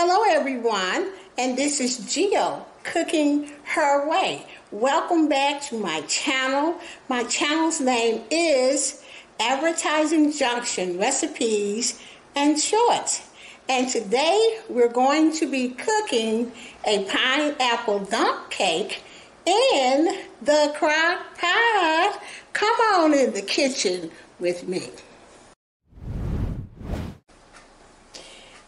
everyone, and this is Geo cooking her way. Welcome back to my channel. My channel's name is Advertising Junction Recipes and Shorts. And today we're going to be cooking a pineapple dump cake in the crock pot. Come on in the kitchen with me.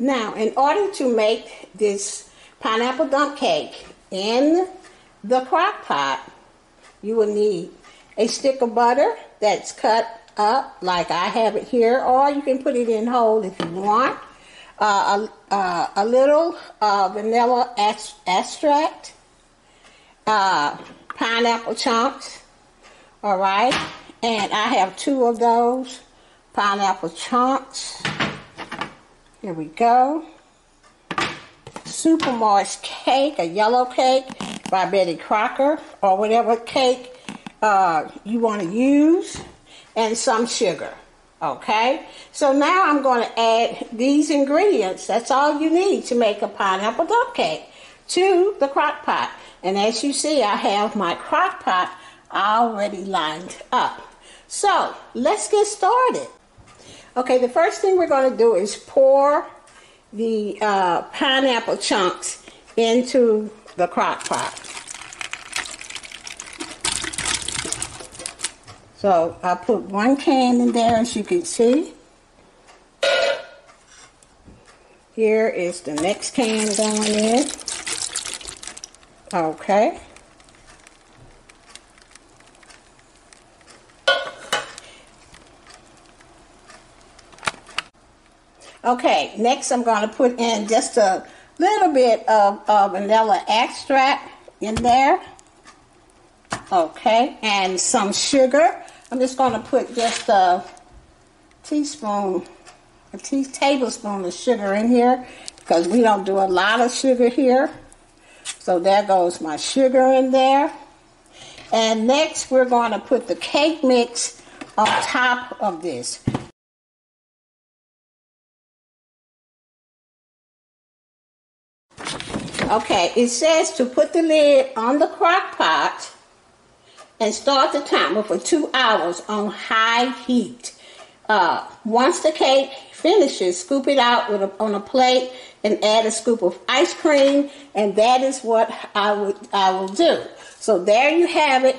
Now, in order to make this pineapple dump cake in the crock pot, you will need a stick of butter that's cut up like I have it here, or you can put it in whole if you want. Uh, a, uh, a, little uh, vanilla extract, uh, pineapple chunks, all right? And I have two of those pineapple chunks. Here we go. Super Moist Cake, a yellow cake by Betty Crocker, or whatever cake uh, you want to use, and some sugar. Okay, so now I'm going to add these ingredients. That's all you need to make a pineapple dump cake to the crock pot. And as you see, I have my crock pot already lined up. So let's get started. Okay, the first thing we're going to do is pour the uh, pineapple chunks into the crock pot. So I put one can in there as you can see. Here is the next can going in. Okay. Okay, next I'm going to put in just a little bit of, of vanilla extract in there. Okay, and some sugar. I'm just going to put just a teaspoon, a tea, tablespoon of sugar in here because we don't do a lot of sugar here. So there goes my sugar in there. And next we're going to put the cake mix on top of this. Okay, it says to put the lid on the crock pot and start the timer for two hours on high heat. Uh, once the cake finishes, scoop it out a, on a plate and add a scoop of ice cream, and that is what I would I will do. So there you have it,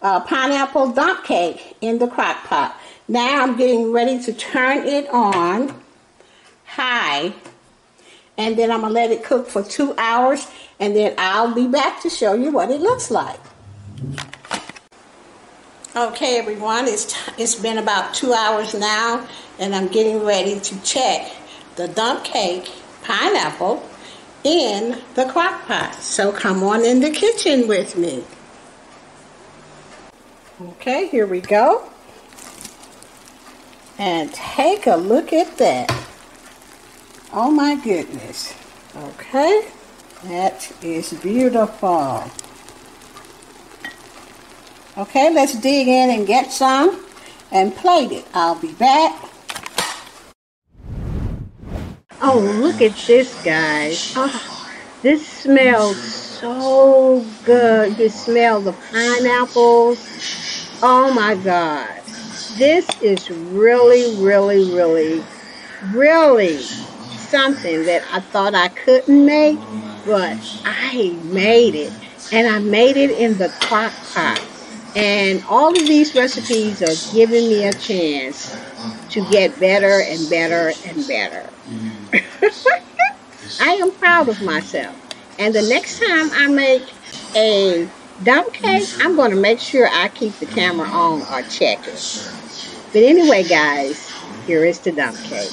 uh, pineapple dump cake in the crock pot. Now I'm getting ready to turn it on high and then I'm to let it cook for two hours and then I'll be back to show you what it looks like. Okay everyone, it's, it's been about two hours now and I'm getting ready to check the dump cake pineapple in the crock pot. So come on in the kitchen with me. Okay, here we go. And take a look at that. Oh my goodness. Okay. That is beautiful. Okay, let's dig in and get some and plate it. I'll be back. Oh, look at this, guys. Oh, this smells so good. You smell the pineapples. Oh my God. This is really, really, really, really something that I thought I couldn't make, but I made it. And I made it in the crock pot. And all of these recipes are giving me a chance to get better and better and better. I am proud of myself. And the next time I make a dump cake, I'm going to make sure I keep the camera on or check it. But anyway, guys, here is the dump cake.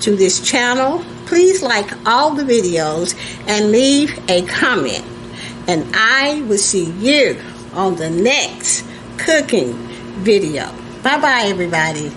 to this channel Please like all the videos and leave a comment. And I will see you on the next cooking video. Bye bye, everybody.